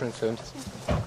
Dankeschön für.